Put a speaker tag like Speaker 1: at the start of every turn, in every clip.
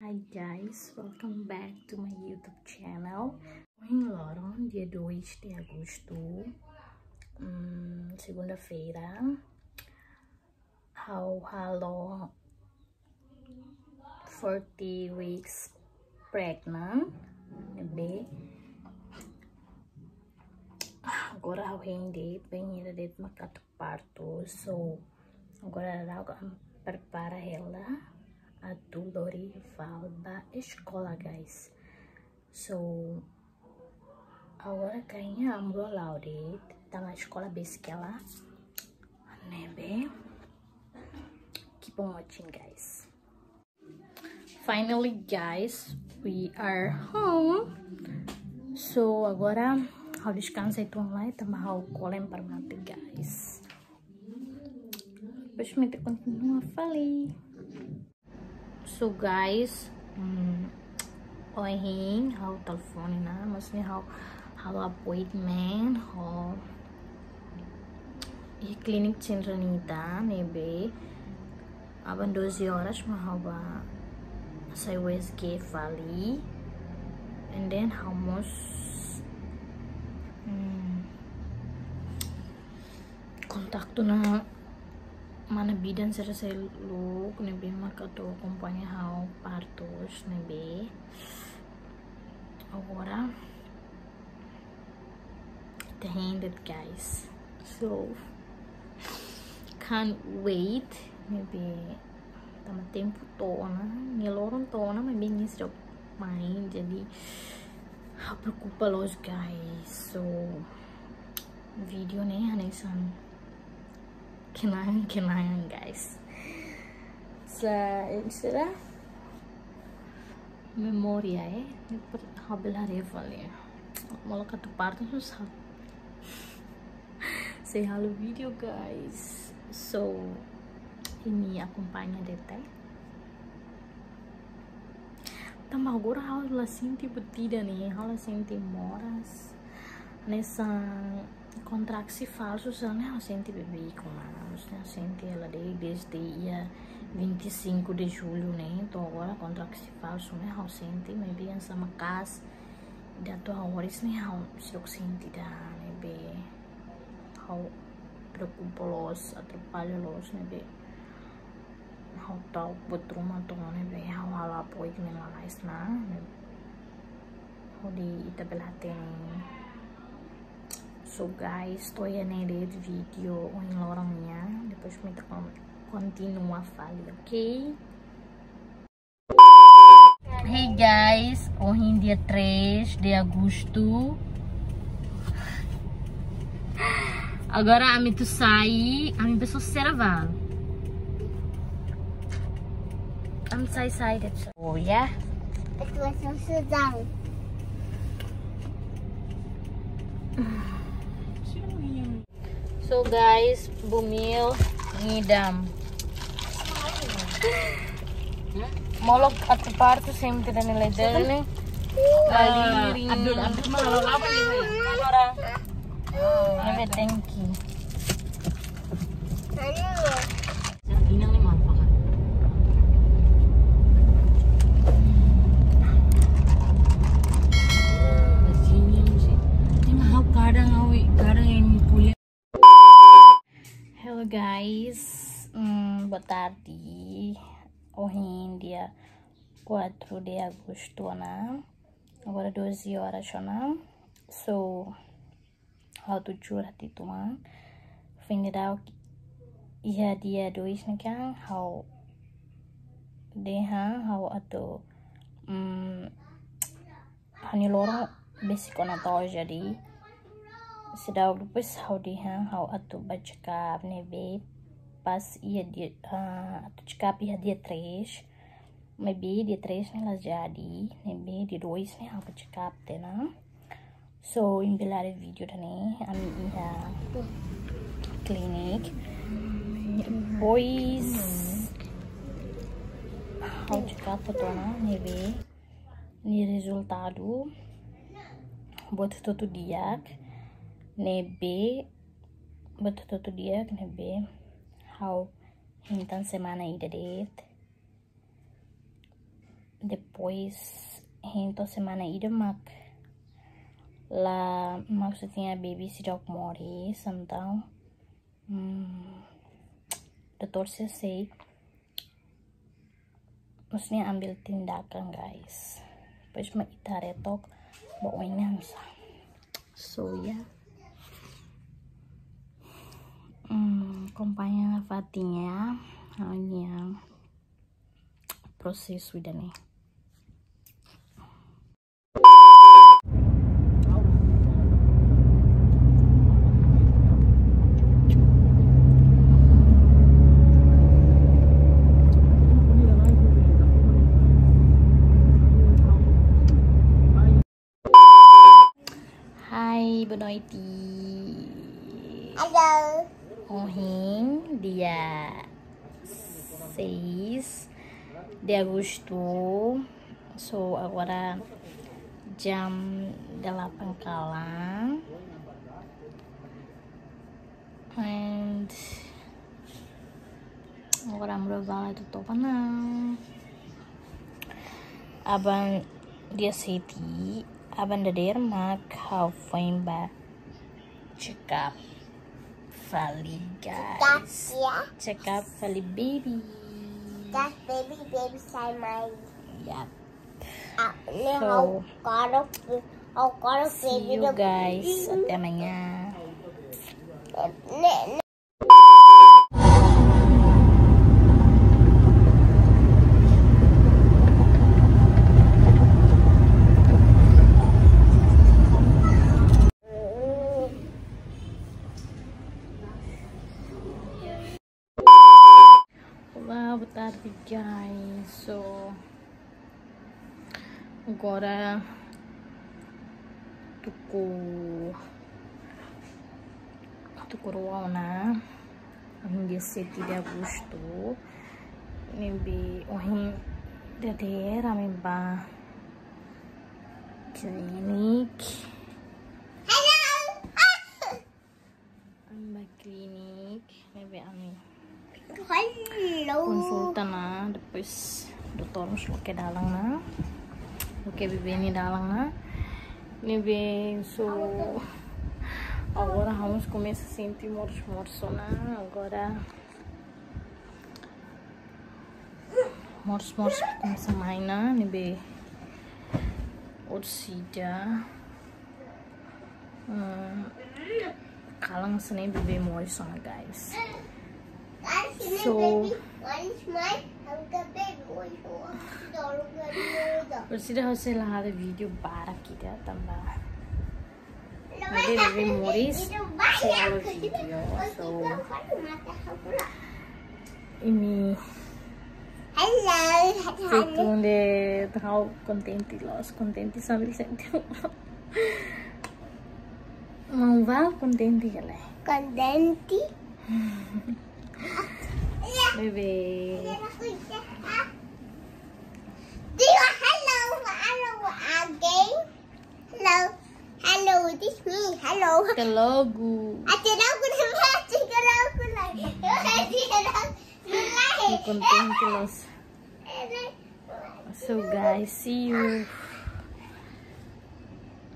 Speaker 1: Hi guys, welcome back to my YouTube channel. Em Loron, dia 2 de agosto, hum, segunda-feira. How hello 40 weeks pregnant, bebê. Agora eu rendi ele de macaco parto, so agora eu prepara ela a Dorival da escola, guys. So, agora kayaknya amro laude tama escola basic ela. Nebe. Keep on watching, guys. Finally, guys, we are home. So, agora ao descanso itu lá, tambah ao colhem para mati, guys. Depois me continua a falar. So guys, um, oihin, how telephone na, maksudnya how how appointment, how e clinic Chinranita, nebe, aban 12 horas mahaba sa USG Valley, and then how much um, kontakto na mana bidan sa sa look nebe makato kumpanya hao partos nebe. Agora the handed guys. So can't wait maybe tama tempo to na niloron to na may bingis job main jadi preocupa los guys. So video ne hanesan kenangan-kenangan guys? Sa será memória é habelar ya malah kata parto susah say hello video guys. So ini acompanha detalhe tambah agora ela sente nih ela sente moras nessa contraksi falso né? não gente bebê com Manaus, né? A ela desde dia 25 de julho, né? Então agora contraksi falso, né? A gente me bem sama cas da tua horas, né? A senti da né? não how preocupa los, atrapalha los, né? não tal botruma to, né? Be não ala poik me lá mais na, né? De? So guys, estou en edit video en Loronha. Depois me continua a falar, ok? Hey guys, hoje é dia 3 de agosto. Agora a mim tu sai, a mim pessoa será val. A mim sai sai de pessoa. Oh, yeah?
Speaker 2: A tua são sudão.
Speaker 1: So guys, bumil ngidam. Molok at parto sempre da nelle delle. Maliri.
Speaker 3: Abdul Abdul malah apa.
Speaker 1: Nebe thank you
Speaker 3: nih maaf kan? Sini sih. Ini mau kadang awi kadang yang kuliah.
Speaker 1: Hello guys. Hum, boa tarde. Hoje dia 4 de agosto, né? Agora 12 horas, né? So, how to curhat itu mah. Find out. Iya dia dois nih kan, how deha, how atau um, hani lorong basic ona tau jadi sedau depois how deha, how atau baca kap nebe E ia dia ah, uh, Tutikap né, né, né, a dia 3 may be dia 3 nila jadi maybe de 2 ni ang Tutikap din ha so yung bilari video dani ang iha clinic boys ang Tutikap po to na resultado ni resultado. Buat todo dia bot buat todo dia nebe how hintan semana ida det depois rento semana ida mak lá maksudnya baby sidok moris então hmm, doutor sei. Maksudnya ambil tindakan guys. Depois maitaretok bawahnya so ya. yeah. Kompannya fatinya hanya proses sudah nih Hai Benoiti
Speaker 2: Halo.
Speaker 1: Ohing dia 6 de agosto so agora jam 8 kalang. And agora bala tutup na aban dia seti aban da der mak how fine ba check up Fali, guys.
Speaker 2: That's, yeah.
Speaker 1: Check out Fali Baby.
Speaker 2: That Baby Baby my.
Speaker 1: Yep.
Speaker 2: Uh,
Speaker 1: so,
Speaker 2: I'll
Speaker 1: see you guys at the. so agora tuku tuku ruona onde sete de agosto nembi ohin
Speaker 2: de
Speaker 1: era memba clinic doutor nos lo que dalang na. Lo que vive ni dalang na. Ni bem so agora vamos começar a sentir morso morso na agora. Morso morso começa mais na ni bem orsida kalang sini bebe morso na guys. So-
Speaker 2: Ursira
Speaker 1: Hussein had a video bara vídeo tambah. Jadi lebih muris selalu video. So ini
Speaker 2: Fico
Speaker 1: onde tá how contente los contente sabe que Não vá contente
Speaker 2: galera.
Speaker 1: Contente.
Speaker 2: Bebê. Diga. Hello, hello again? Hello, hello, this me. Hello. na ako na. Ate na ako
Speaker 1: kontenti los so guys see you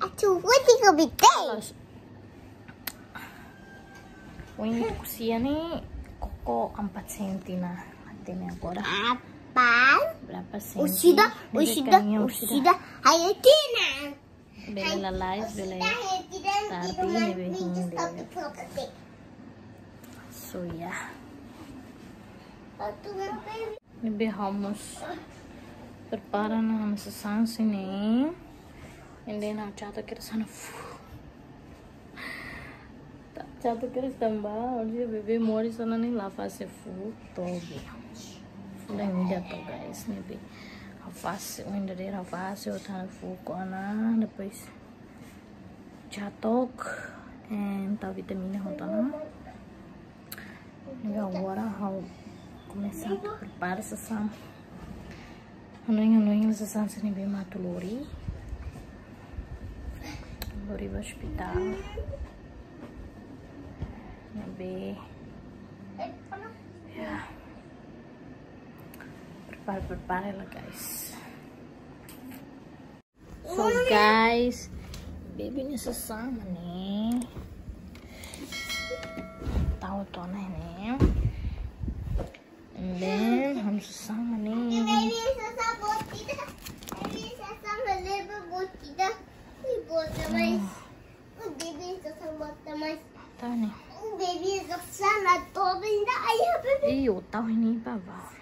Speaker 2: Ate, what is going to be
Speaker 1: los Wing kusiya ni Koko 4 cm na natin agora
Speaker 2: Apa?
Speaker 1: berapa senti Uscida,
Speaker 2: uscida, uscida. Hayatına.
Speaker 1: Belala lies belay. Tarpini ve beleza So yeah. Maybe hummus. Pero para na kami sa sansini. Hindi na chato querendo sana. Chato kira stamba. Orji bebe mori sana ni lafa se fu. Tobi. Tobi window to guys maybe how fast window there how fast you turn full corner lepas catok and tá vitamina rontana e agora vou começar a preparar essa sam. Anuinha anuinha essa sam se nem bem mato lori? Lori vai hospital. Nem bem yeah. Prepara ela, guys. So guys, babynya sesama nih. Tahu tuh aneh nih. And then harus sesama nih.
Speaker 2: Baby sasa buat tidak. Baby sasa meleba buat tidak. Buat teman. Uy, baby sasa buat teman.
Speaker 1: Tahu nih.
Speaker 2: Baby sasa na todo ainda. Ayah, baby.
Speaker 1: Iyo, tahu ini baba.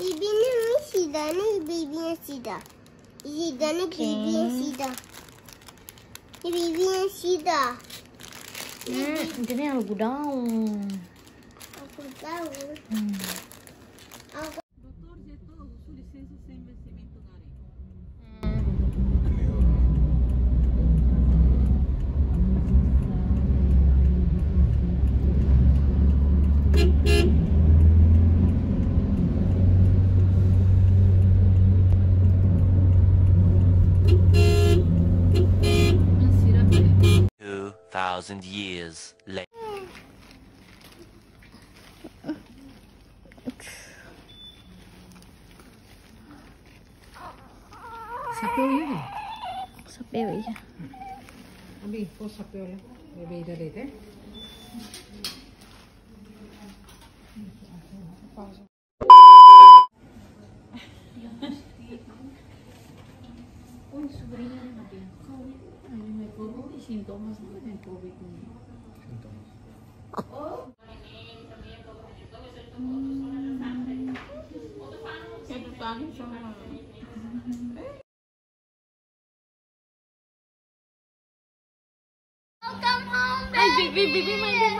Speaker 1: nih.
Speaker 2: Bibi ni sida ni bibi ni sida. Sida ni bibi ni sida. Ni bibi ni sida.
Speaker 1: Hmm, algodão.
Speaker 2: Aku tahu.
Speaker 1: Hmm.
Speaker 4: 2,000 years later.
Speaker 3: Sapeu yun eh.
Speaker 1: Sa baby niya.
Speaker 3: Abi, po sapeu lang. Bebe ida Hmm.
Speaker 2: Welcome home,
Speaker 1: baby! Ay,
Speaker 2: baby, baby, my baby.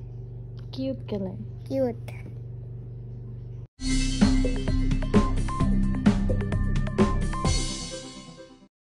Speaker 1: Cute colour
Speaker 2: cute